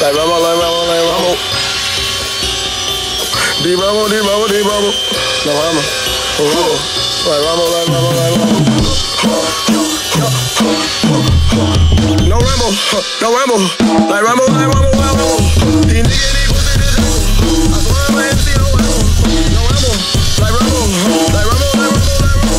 Like rambo, like rambo, like rambo, D rambo, D rambo, D rambo, No rambo. Oh, Ramo. Like rambo, like rambo, like rambo, No Rambo, no Rambo, like Rambo, like Rambo, Rambo. He nigga, he pussy, this no Rambo. Like Rambo, like Rambo, like Rambo, like Rambo.